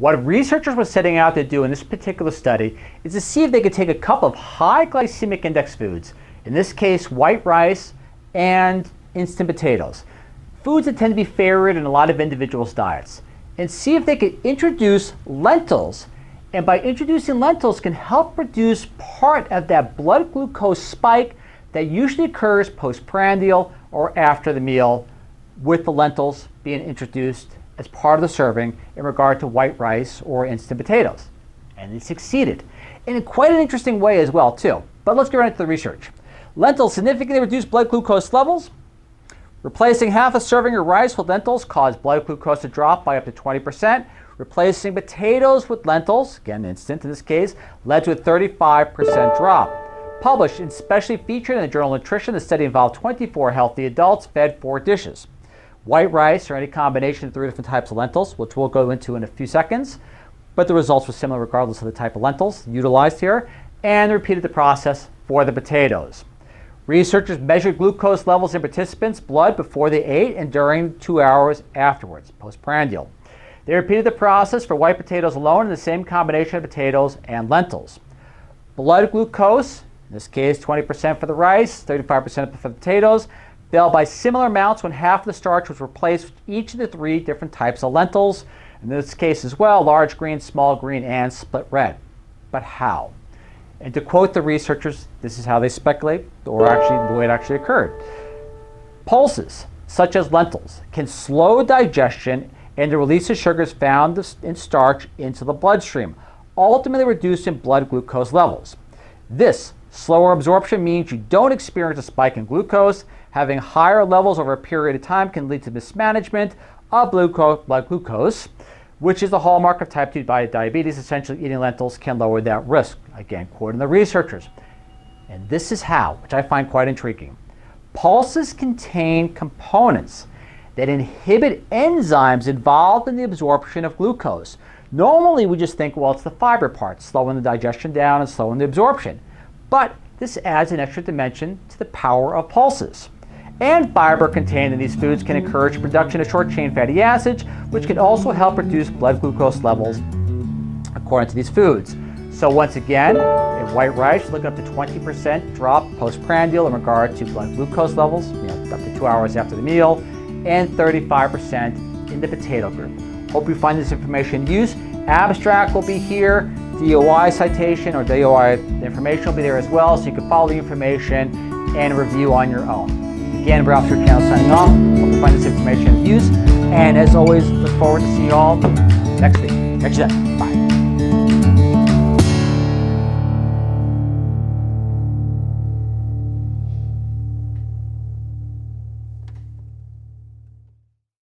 What researchers were setting out to do in this particular study is to see if they could take a couple of high glycemic index foods, in this case white rice and instant potatoes, foods that tend to be favored in a lot of individuals' diets, and see if they could introduce lentils. And by introducing lentils can help reduce part of that blood glucose spike that usually occurs postprandial or after the meal with the lentils being introduced as part of the serving in regard to white rice or instant potatoes. And they succeeded in quite an interesting way as well too. But let's get right into the research. Lentils significantly reduce blood glucose levels. Replacing half a serving of rice with lentils caused blood glucose to drop by up to 20%. Replacing potatoes with lentils, again instant in this case, led to a 35% drop. Published and specially featured in the journal Nutrition, the study involved 24 healthy adults fed four dishes. White rice or any combination of three different types of lentils, which we'll go into in a few seconds, but the results were similar regardless of the type of lentils utilized here, and repeated the process for the potatoes. Researchers measured glucose levels in participants' blood before they ate and during two hours afterwards, postprandial. They repeated the process for white potatoes alone in the same combination of potatoes and lentils. Blood glucose in this case, 20% for the rice, 35% for the potatoes, fell by similar amounts when half of the starch was replaced with each of the three different types of lentils. In this case as well, large green, small green, and split red. But how? And to quote the researchers, this is how they speculate, or actually the way it actually occurred. Pulses, such as lentils, can slow digestion and the release of sugars found in starch into the bloodstream, ultimately reducing blood glucose levels. This Slower absorption means you don't experience a spike in glucose. Having higher levels over a period of time can lead to mismanagement of blood glucose, which is the hallmark of type 2 diabetes. Essentially, eating lentils can lower that risk. Again, quoting the researchers. And this is how, which I find quite intriguing. Pulses contain components that inhibit enzymes involved in the absorption of glucose. Normally, we just think, well, it's the fiber part, slowing the digestion down and slowing the absorption. But this adds an extra dimension to the power of pulses. And fiber contained in these foods can encourage production of short-chain fatty acids, which can also help reduce blood glucose levels according to these foods. So once again, in white rice, look up to 20% drop postprandial in regard to blood glucose levels, you know, up to two hours after the meal, and 35% in the potato group. Hope you find this information useful. Abstract will be here. DOI citation or DOI information will be there as well, so you can follow the information and review on your own. Again, we're off your channel signing off. Hope you find this information of use. And as always, look forward to seeing you all next week. Next day. Bye.